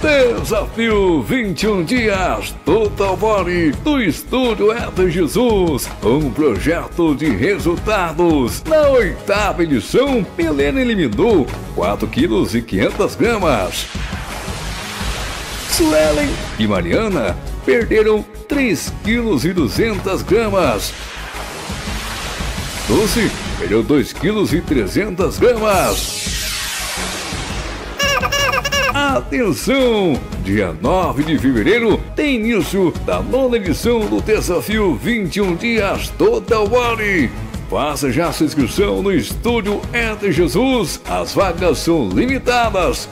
Desafio 21 dias Total Body do Estúdio Eto Jesus. Um projeto de resultados. Na oitava edição, Helena eliminou 4 quilos e 500 gramas. Suelen e Mariana perderam 3 quilos e 200 gramas. Dulce perdeu 2 quilos e 300 gramas. Atenção! Dia 9 de fevereiro tem início da nona edição do Desafio 21 Dias Total Body. Faça já sua inscrição no estúdio Entre Jesus. As vagas são limitadas.